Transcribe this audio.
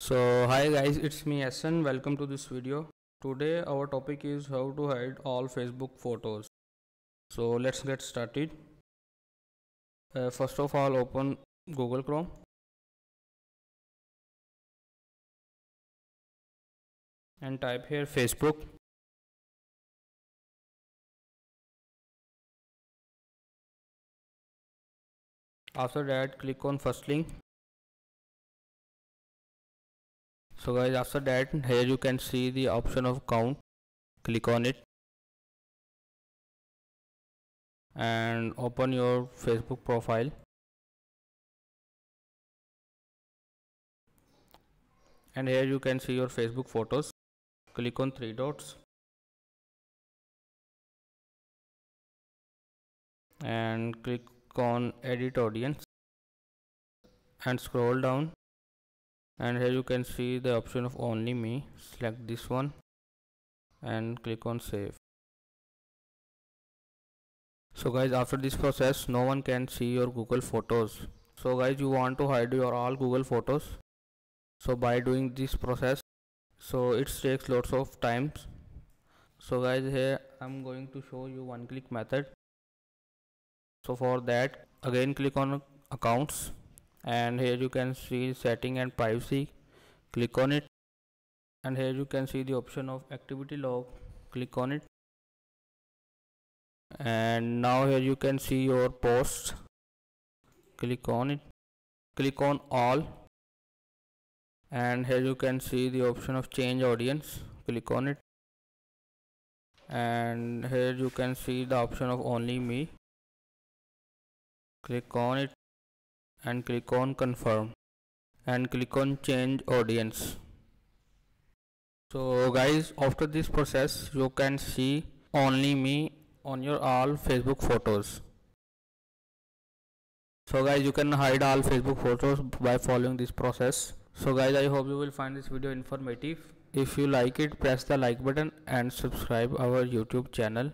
so hi guys it's me Essen welcome to this video. Today our topic is how to hide all Facebook photos. So let's get started. Uh, first of all open Google Chrome. And type here Facebook. After that click on first link so guys after that here you can see the option of count. Click on it. And open your facebook profile. And here you can see your facebook photos. Click on three dots. And click on edit audience. And scroll down and here you can see the option of only me. Select this one and click on save. So guys after this process no one can see your google photos. So guys you want to hide your all google photos. So by doing this process so it takes lots of times. So guys here i'm going to show you one click method. So for that again click on accounts and here you can see setting and privacy. Click on it. And here you can see the option of activity log. Click on it. And now here you can see your posts. Click on it. Click on all. And here you can see the option of change audience. Click on it. And here you can see the option of only me. Click on it and click on confirm and click on change audience. So guys after this process you can see only me on your all facebook photos. So guys you can hide all facebook photos by following this process. So guys i hope you will find this video informative. If you like it press the like button and subscribe our youtube channel